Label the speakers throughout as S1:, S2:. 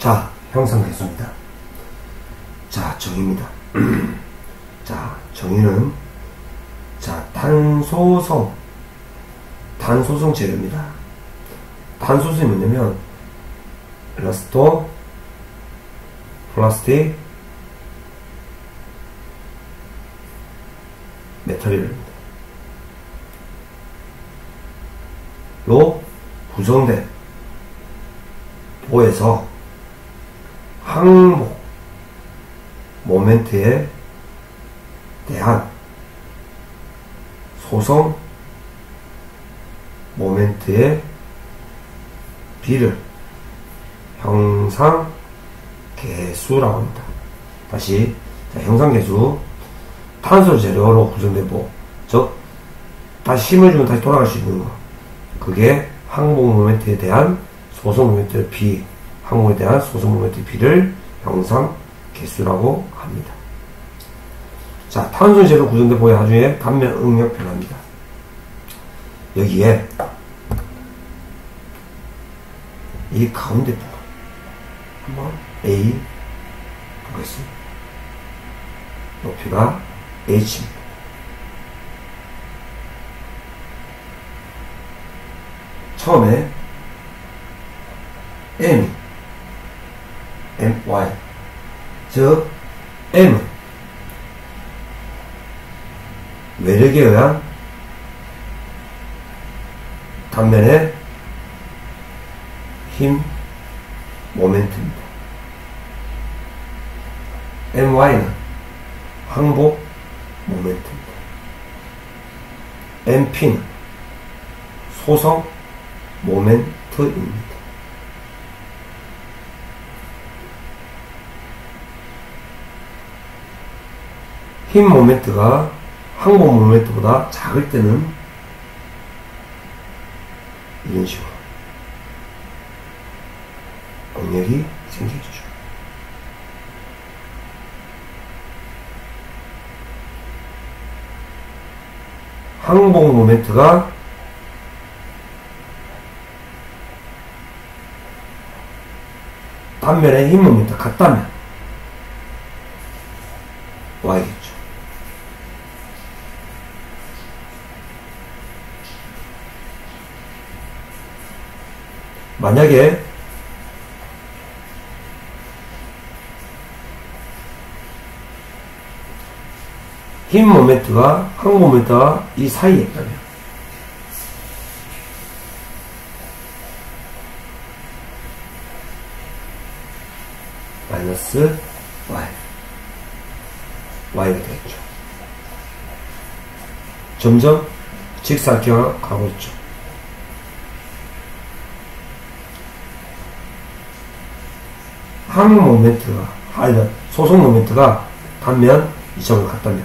S1: 자, 개수입니다. 자, 정의입니다. 자, 정의는 자, 탄소성 탄소성 재료입니다. 탄소성이 뭐냐면 라스토 플라스틱 메탈입니다. 로 구성된 보에서 항목 모멘트에 대한 소성 모멘트의 비를 형상 개수라고 합니다. 다시 자, 형상 개수 탄소 재료로 구성된 보, 즉 다시 힘을 주면 다시 돌아갈 수 있는 거. 그게 항목 모멘트에 대한 소성 모멘트의 비, 항목에 대한 모멘트의 비를 형상 개수라고 합니다. 자, 탄소 재료 구성된 보의 하중에 단면 응력 변화입니다. 여기에 이 가운데 부분 한번 A 보겠습니다. 높이가 H입니다. 처음에 M MY 즉 M은 외력에 의한 단면의 힘 모멘트입니다. MY는 항복 모멘트입니다. MP는 소성 모멘트입니다. 힘 모멘트가 항복 모멘트보다 작을 때는 이런 식으로 응력이 생기죠. 항복 모멘트가 단면의 힘 모멘트 같다면 Y겠죠. 만약에 힘 모멘트가 항 모멘트가 이 사이에 있다면 마이너스 y y가 되겠죠. 점점 직사각형으로 가고 있죠. 항 모멘트가 아니다 소속 모멘트가 단면 이 점을 같다면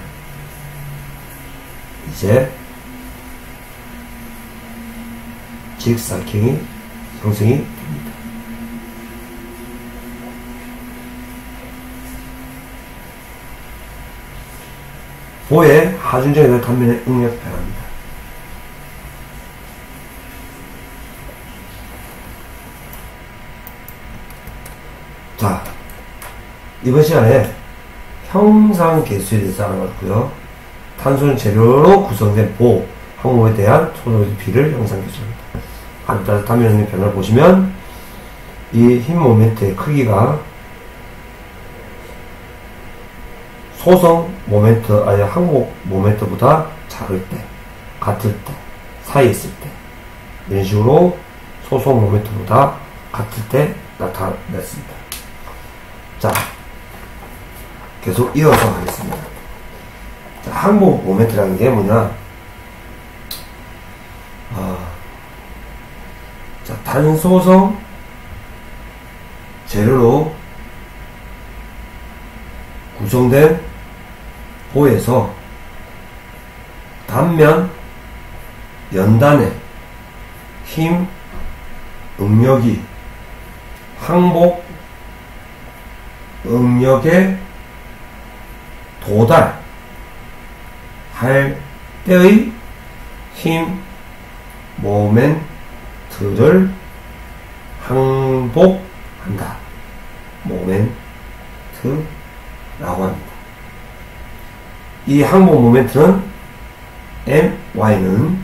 S1: 이제 직사각형이 형성이 됩니다. 보의 하중적인 단면의 응력 변화입니다. 자, 이번 시간에 형상 개수에 대해서 알아봤고요. 탄소는 재료로 구성된 보, 항목에 대한 소노의 비를 형상 개수입니다. 아까 단면의 변화를 보시면 이힘 모멘트의 크기가 소성 모멘트, 아니 항목 모멘트보다 작을 때, 같을 때, 사이에 있을 때 이런 식으로 소속 모멘트보다 같을 때 나타냈습니다. 자, 계속 이어서 하겠습니다. 자, 항목 모멘트라는 게 뭐냐? 아, 자, 단소성 재료로 구성된 보에서 단면 연단의 힘, 응력이 항복 응력에 도달할 때의 힘 모멘트를 항복한다. 모멘트라고 합니다. 이 항복 모멘트는 MY는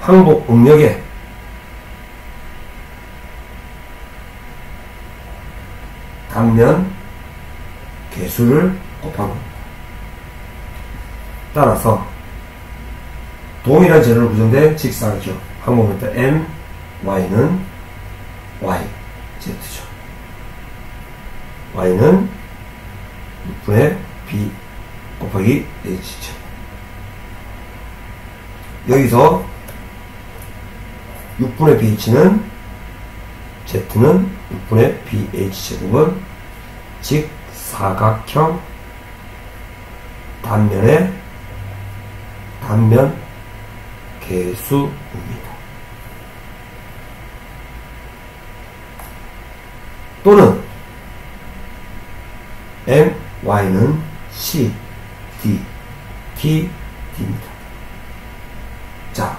S1: 항복 응력의 단면 개수를 겁니다. 따라서 동일한 재료로 구성된 직사각형 항목부터 M, Y는 Y, Z죠. Y는 6분의 B 곱하기 H죠. 여기서 6분의 BH는 Z는 6분의 BH 제곱은 직 사각형 단면의 단면 개수입니다. 또는 M, Y는 C, D, T, D입니다. 자,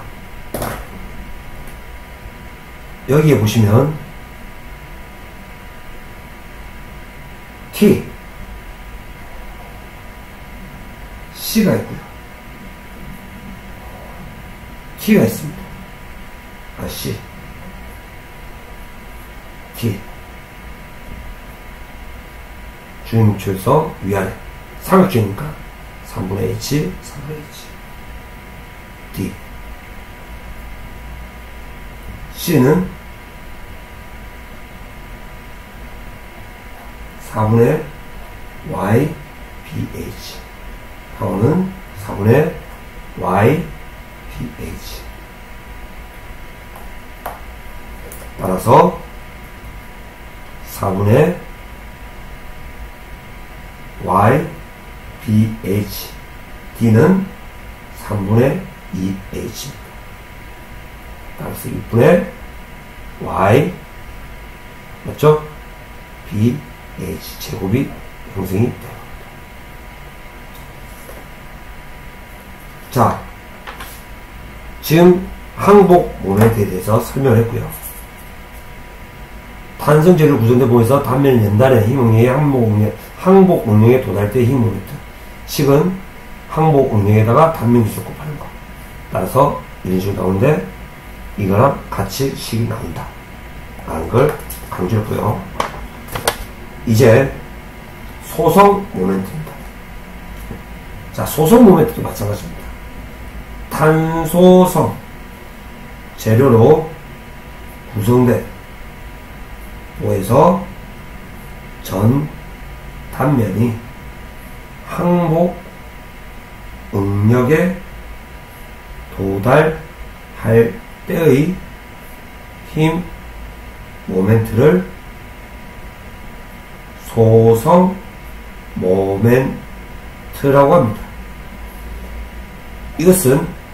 S1: 여기에 보시면 T, C가 있고요. T가 있습니다. 아, C. T. 중임축에서 위아래. 삼각형이니까 3분의 H, 3분의 H. D. C는 4분의 Y, BH. 파워는 4분의 Y, BH. 따라서 4분의 Y, BH. D는 3분의 2H입니다. 따라서 6분의 Y, 맞죠? BH 제곱이 형성이 됩니 자, 지금 항복 모멘트에 대해서 설명을 했고요. 탄성제를 구성대 보면서 단면 연달의 힘응력의 항복 응력, 항복 응력에 도달 때의 힘 모멘트. 식은 항복 응력에다가 단면 기술 곱하는 거. 따라서 이런 식으로 나오는데 이거랑 같이 식이 나온다. 라는 걸 강조했고요. 이제 소성 모멘트입니다. 자, 소성 모멘트도 마찬가지입니다. 탄소성 재료로 구성된 모에서 전 단면이 항복 응력에 도달할 때의 힘 모멘트를 소성 모멘트라고 합니다. 이것은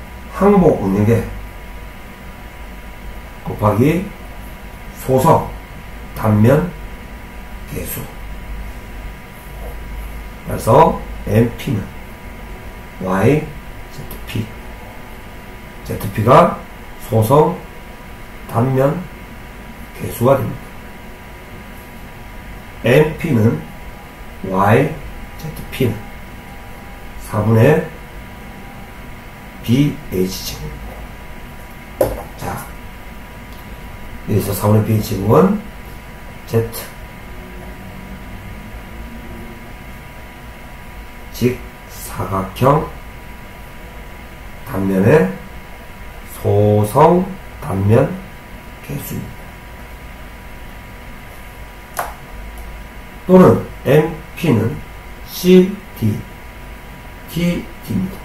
S1: 항복 응력에 곱하기 소성 단면 개수 그래서 MP는 Y, ZP ZP가 소성 단면 개수가 됩니다. MP는 Y, ZP는 4분의 BH제곱입니다. 자, 여기서 4분의 BH제곱은 Z 즉 사각형 단면의 소성 단면 개수입니다. 또는 MP는 CD, TD입니다.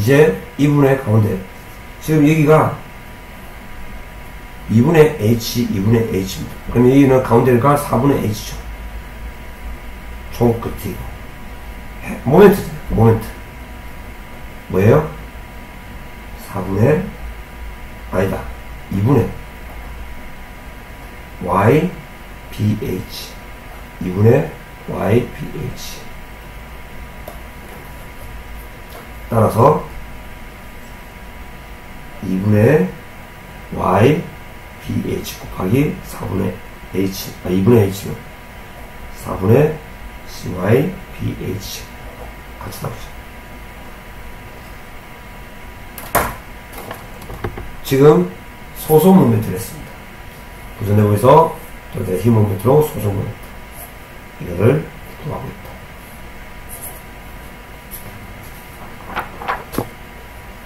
S1: 이제 2분의 가운데 지금 여기가 2분의 H, 2분의 H입니다. 그럼 여기는 가운데가 4분의 H죠. 총 끝이고 모멘트잖아요. 모멘트 뭐예요? 4분의 아니다 2분의 y bh 2분의 y bh 따라서 2분의 y BH 곱하기 4분의 H, 아, 2분의 H는 4분의 CY BH 같이 나오죠. 지금 소속 모멘트를 했습니다. 부전내부에서 힘 모멘트로 소속 모멘트. 이거를 구하고 있다.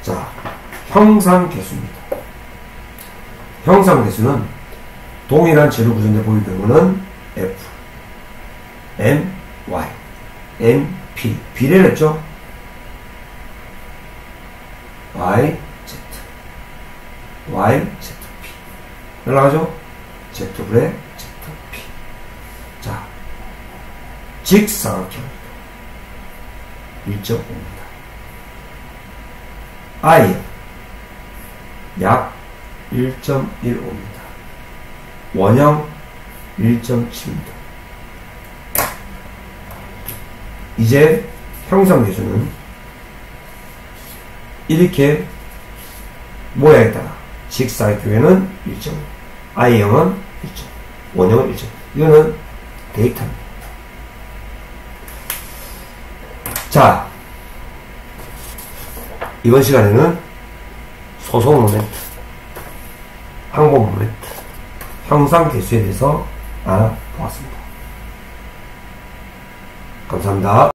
S1: 자, 형상계수입니다. 형상계수는 동일한 재료 구조인데 보이는 경우는 F, M, Y, M, P. 비례를 했죠? Y, Z. Y, Z, P. 연락하죠? Z분의 Z, P. 자, 직사각형입니다. 1.5입니다. I, 약 1.15입니다. 원형 1.7입니다. 이제 기준은 이렇게 모양에 따라 직사각형에는 1점, I형은 1점, 원형은 1점. 이거는 데이터입니다. 자, 이번 시간에는 소속 모멘트, 항복 모멘트, 형상 개수에 대해서 알아보았습니다. 감사합니다.